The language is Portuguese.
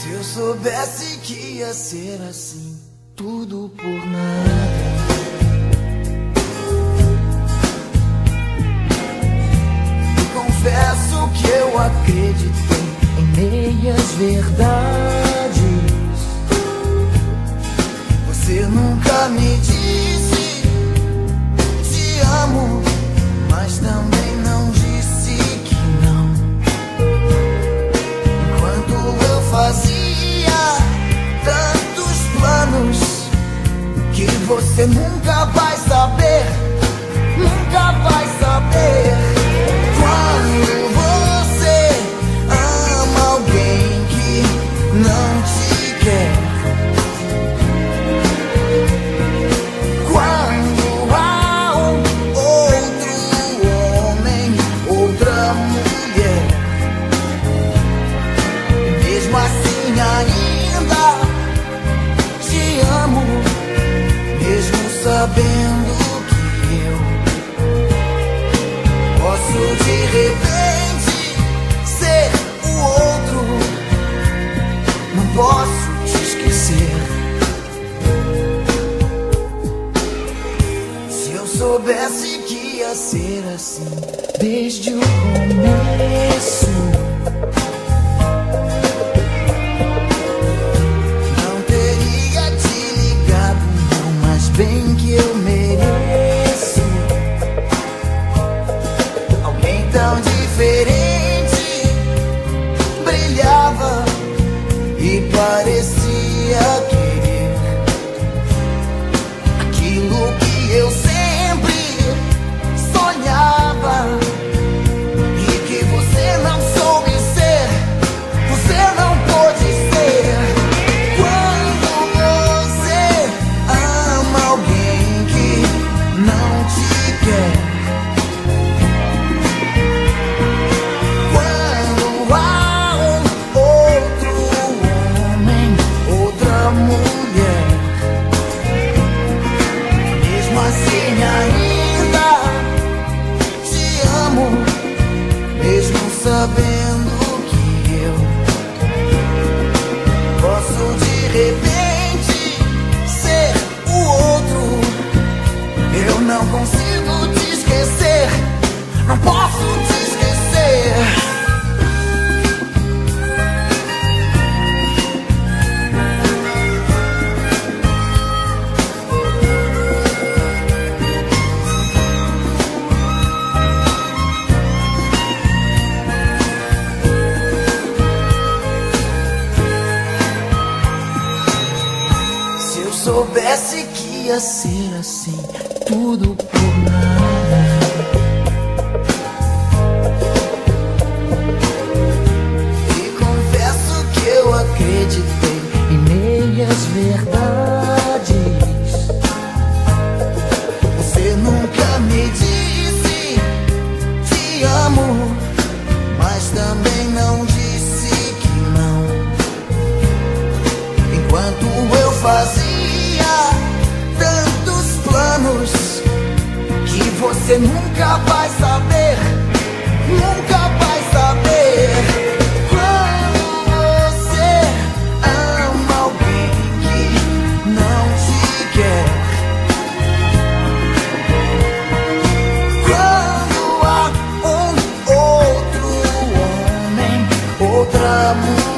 Se eu soubesse que ia ser assim, tudo por nada. Confesso que eu acreditei em meias verdades. Você nunca me disse. posso de repente ser o outro. Não posso te esquecer. Se eu soubesse que ia ser assim desde o começo. Não teria te ligado, não, mas bem que eu mereço. sabendo. soubesse que ia ser assim, tudo por nada. E confesso que eu acreditei em meias verdades. Você nunca vai saber, nunca vai saber. Quando você ama alguém que não te quer. Quando há um outro homem, outra mulher.